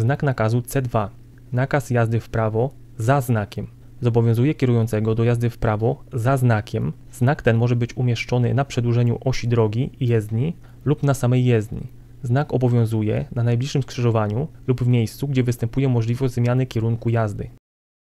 Znak nakazu C2. Nakaz jazdy w prawo za znakiem. Zobowiązuje kierującego do jazdy w prawo za znakiem. Znak ten może być umieszczony na przedłużeniu osi drogi jezdni lub na samej jezdni. Znak obowiązuje na najbliższym skrzyżowaniu lub w miejscu, gdzie występuje możliwość zmiany kierunku jazdy.